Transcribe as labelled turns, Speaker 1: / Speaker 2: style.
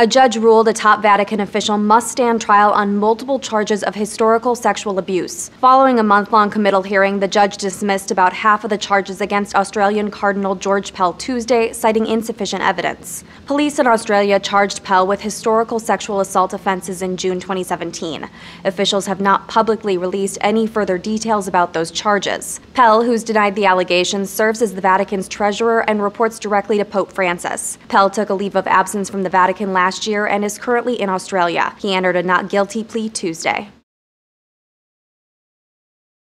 Speaker 1: A judge ruled a top Vatican official must stand trial on multiple charges of historical sexual abuse. Following a month long committal hearing, the judge dismissed about half of the charges against Australian Cardinal George Pell Tuesday, citing insufficient evidence. Police in Australia charged Pell with historical sexual assault offenses in June 2017. Officials have not publicly released any further details about those charges. Pell, who's denied the allegations, serves as the Vatican's treasurer and reports directly to Pope Francis. Pell took a leave of absence from the Vatican last last year and is currently in Australia. He entered a not guilty plea Tuesday.